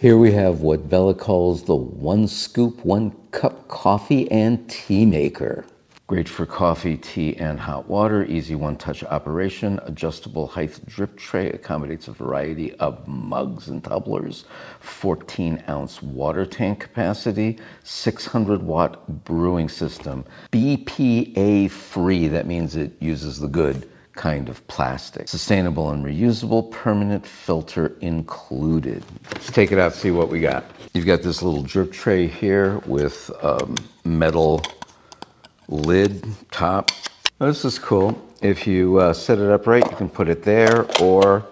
Here we have what Bella calls the one scoop, one cup coffee and tea maker. Great for coffee, tea, and hot water. Easy one touch operation. Adjustable height drip tray accommodates a variety of mugs and tumblers. 14 ounce water tank capacity. 600 watt brewing system. BPA free. That means it uses the good kind of plastic. Sustainable and reusable, permanent filter included. Let's take it out, see what we got. You've got this little drip tray here with um, metal lid top. This is cool. If you uh, set it up right, you can put it there or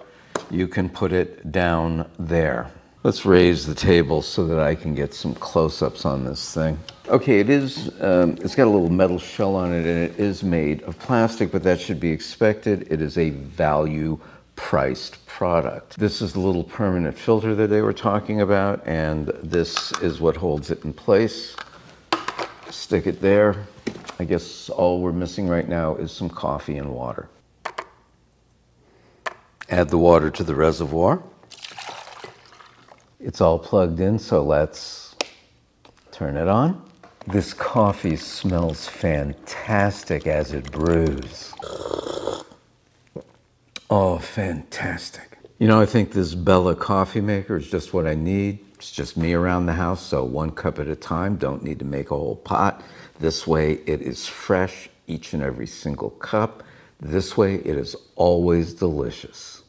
you can put it down there. Let's raise the table so that I can get some close-ups on this thing. Okay, it is, um, it's got a little metal shell on it and it is made of plastic, but that should be expected. It is a value priced product. This is the little permanent filter that they were talking about and this is what holds it in place. Stick it there. I guess all we're missing right now is some coffee and water. Add the water to the reservoir. It's all plugged in, so let's turn it on. This coffee smells fantastic as it brews. Oh, fantastic. You know, I think this Bella coffee maker is just what I need. It's just me around the house, so one cup at a time. Don't need to make a whole pot. This way it is fresh, each and every single cup. This way it is always delicious.